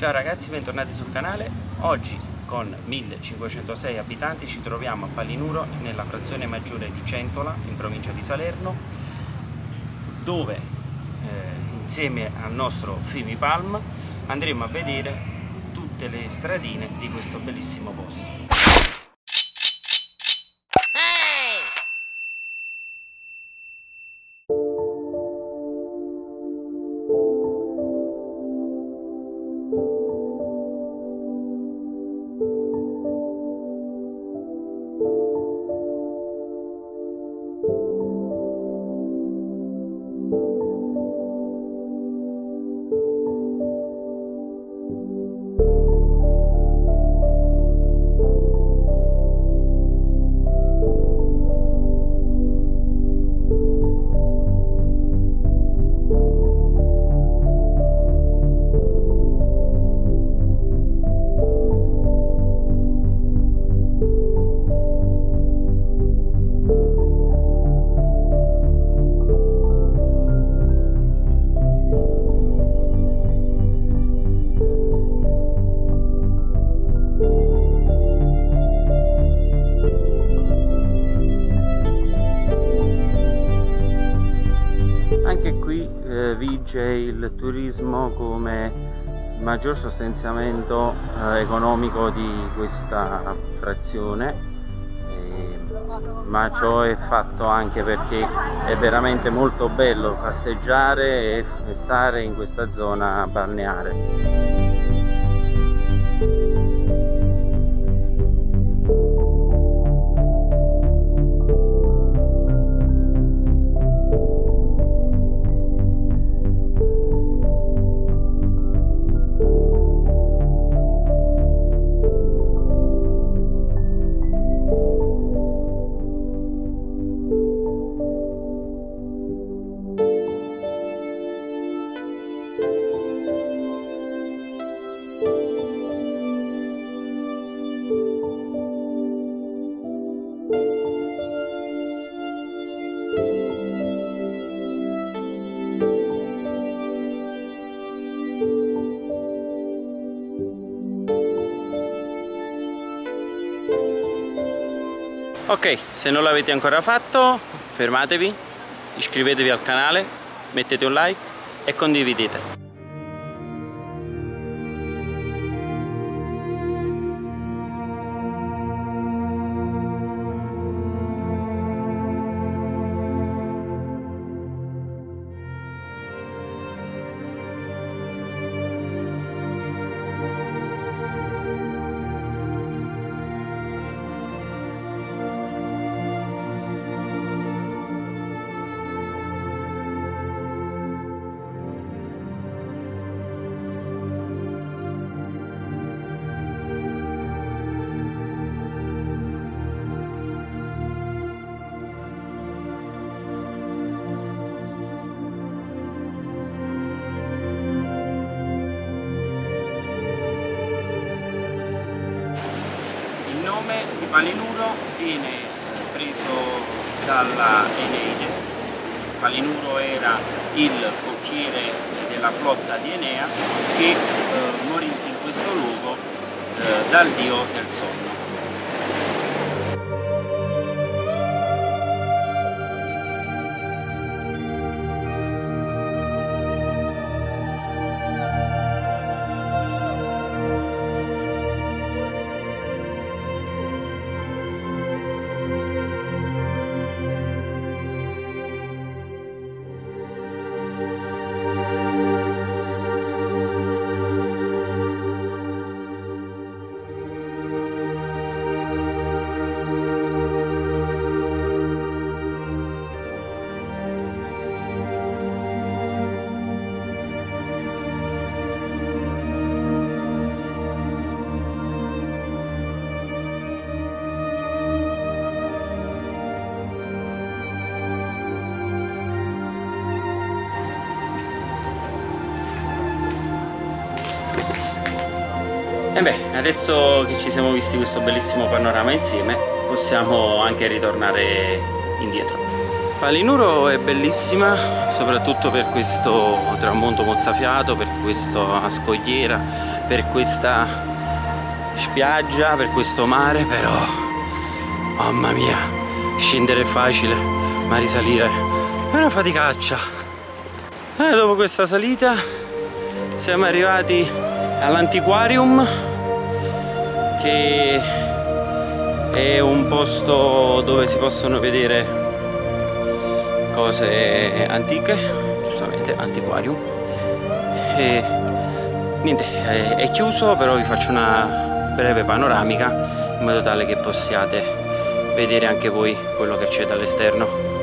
Ciao ragazzi, bentornati sul canale. Oggi con 1506 abitanti ci troviamo a Palinuro nella frazione maggiore di Centola in provincia di Salerno dove eh, insieme al nostro Fimi Palm andremo a vedere tutte le stradine di questo bellissimo posto. Vige il turismo come maggior sostentamento eh, economico di questa frazione. Eh, ma ciò è fatto anche perché è veramente molto bello passeggiare e stare in questa zona balneare ok se non l'avete ancora fatto fermatevi iscrivetevi al canale mettete un like e condividete nome di Palinuro viene preso dalla Eneide. Palinuro era il cocchiere della flotta di Enea che eh, morì in questo luogo eh, dal dio del sonno. E beh, adesso che ci siamo visti questo bellissimo panorama insieme, possiamo anche ritornare indietro. Palinuro è bellissima, soprattutto per questo tramonto mozzafiato, per questa scogliera, per questa spiaggia, per questo mare, però mamma mia, scendere è facile, ma risalire è una faticaccia. E eh, dopo questa salita siamo arrivati all'antiquarium che è un posto dove si possono vedere cose antiche giustamente antiquarium. E niente è chiuso però vi faccio una breve panoramica in modo tale che possiate vedere anche voi quello che c'è dall'esterno